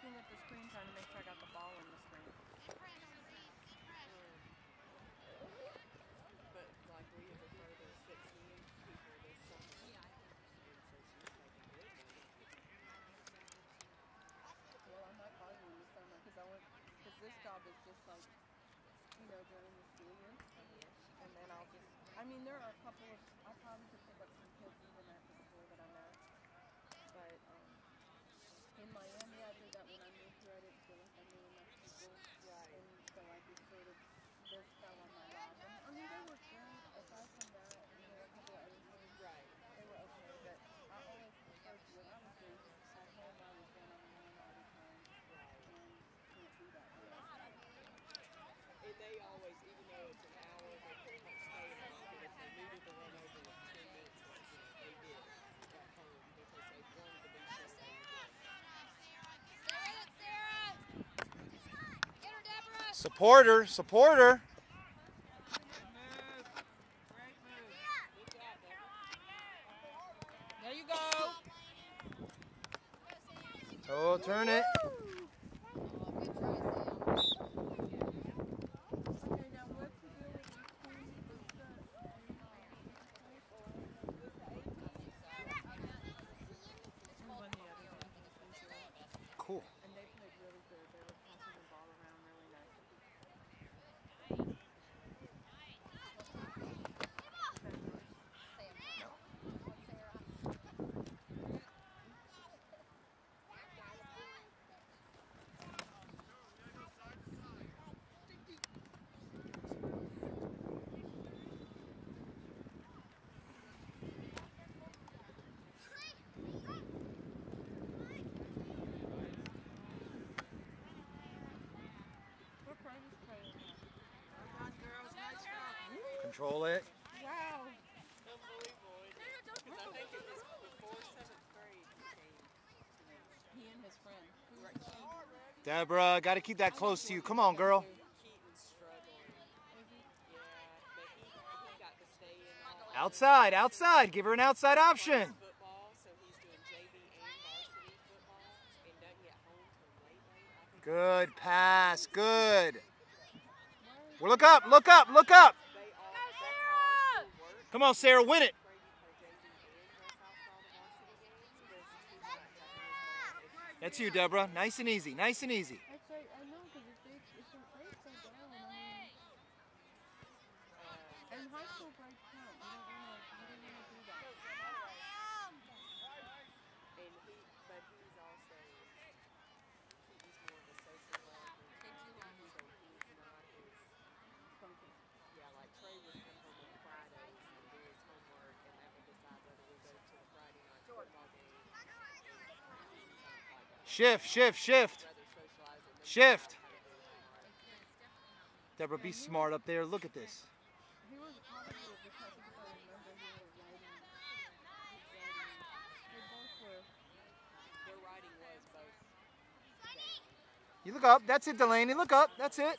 looking at the screen trying to make sure I got the ball in the screen. But like we have referred to 6 million people this summer. Yeah, so. she's making good money. Well, I might buy one this summer because I want, because this job is just like, you know, during the school year. And then I'll just, I mean, there are a couple of, I probably Supporter, supporter. There you go. Oh, turn it. Control it. Wow. Deborah, got to keep that close to you. Come on, girl. Outside, outside. Give her an outside option. Good pass, good. Well, look up, look up, look up. Come on, Sarah, win it. That's you, Deborah. Nice and easy. Nice and easy. High school. Shift, shift, shift. Shift. Deborah, be smart up there. Look at this. You look up. That's it, Delaney. Look up. That's it.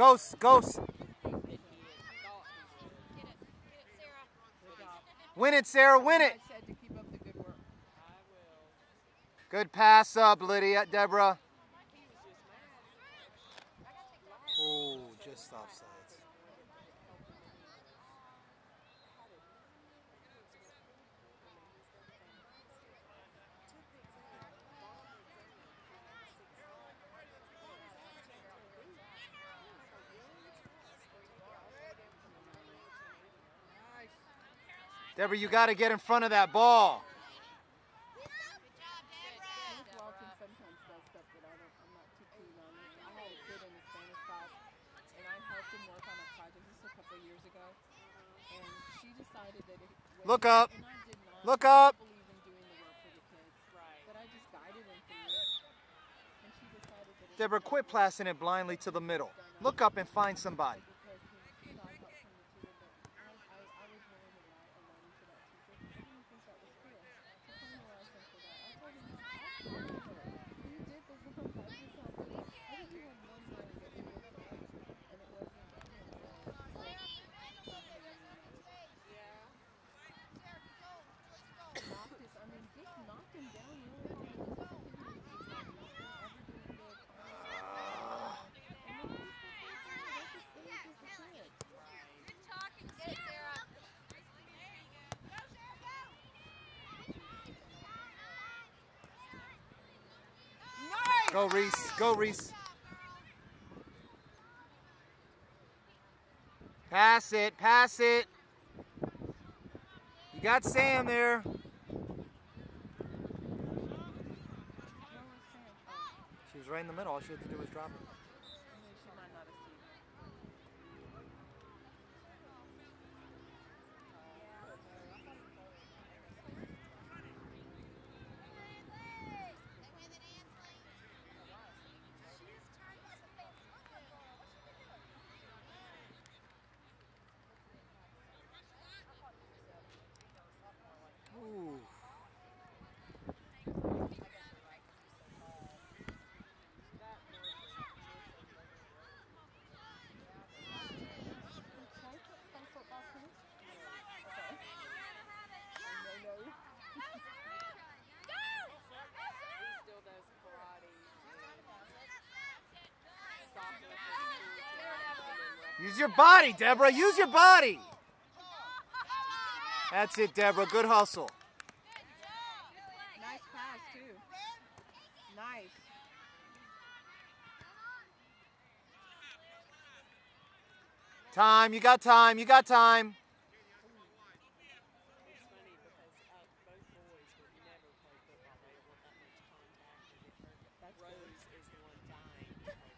Ghosts, ghosts. Win it, Sarah, win it. Good pass up, Lydia, Deborah. Oh, just offside. Kids, you got to get in front of that ball. Look up. Look up. Deborah, quit passing it blindly to the middle. Look up and find somebody. because he, he thought about from the tutor, but I, I, I was willing to lie a loan to that teacher. I didn't think that was fair to penalize him for that. I told him, I told her, you did the work. I just had to, I think you had one day that you were fine, and it wasn't, you know, Yeah. knocked his, I mean, just knocked him down really hard. He's not ever doing the finals. And then he's at the stage as a kid. Go, Reese. Go, Reese. Pass it. Pass it. You got Sam there. She was right in the middle. All she had to do was drop it. I mean, she might not have seen it. Ooh. Play fo- play football too? Okay. No, no. He still does karate and soccer for school too, and then Use your body, Deborah. Use your body. That's it, Deborah. Good hustle. Nice pass too. Nice. Time. You got time. You got time. It's funny because uh, both boys would never play football. They don't want that much contact or get hurt. That's good. Rose is the one dying to play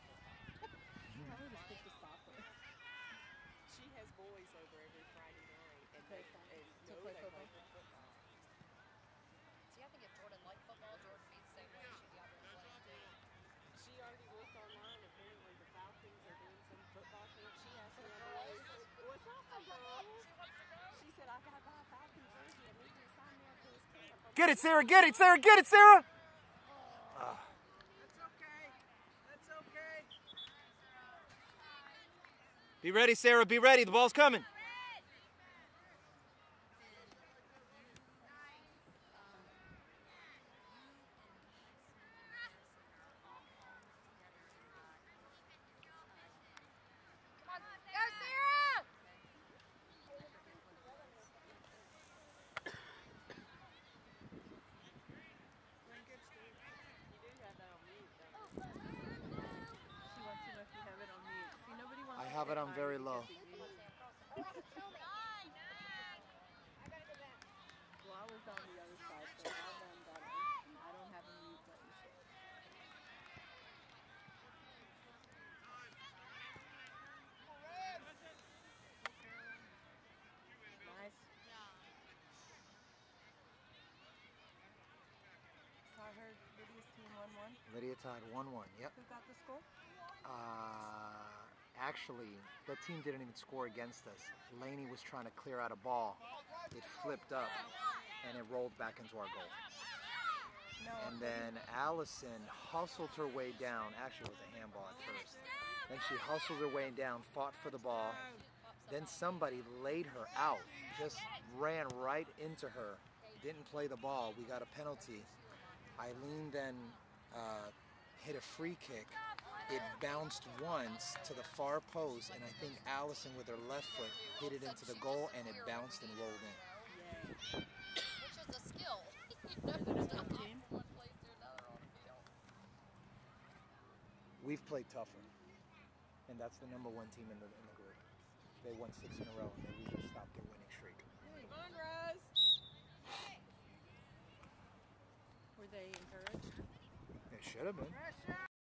football. Probably to stick to soccer. She has boys over every Friday night, and Play they soccer. and To no, play they football? play football. See, I think if Jordan liked football, Jordan would be the same way. She'd be out there playing too. She already looked online. Apparently, the Falcons are doing some football camp. She asked me the other day, "What's up, for girls?" She said, "I gotta buy a Falcon jersey. I need you to sign me up for this camp." Get it, Sarah. Get it, Sarah. Get it, Sarah. That's okay. That's okay. Be ready, Sarah. Be ready. The ball's coming. Come on, go Sarah! You do have that on mute, though. She wants to know if you have it on mute. See, nobody wants I to have say it on hi very low. Well, I was on the other side, so all them got it. I don't have a mute button. Nice. So I heard Lydia's team won one. Lydia tied 1 1. Yep. Who got the score? Actually, the team didn't even score against us. Laney was trying to clear out a ball. It flipped up and it rolled back into our goal. And then Allison hustled her way down. Actually, it was a handball at first. Then she hustled her way down, fought for the ball. Then somebody laid her out, just ran right into her. Didn't play the ball. We got a penalty. Eileen then uh, hit a free kick. It bounced once to the far post, and I think Allison with her left foot hit it into the goal, and it bounced and rolled in. Which is a skill. Is it a tough team? One plays to another on the field. We've played tougher, and that's the number one team in the in the group. They won six in a row, and we just stopped their winning streak. Come on, Rose. Were they encouraged? They should have been.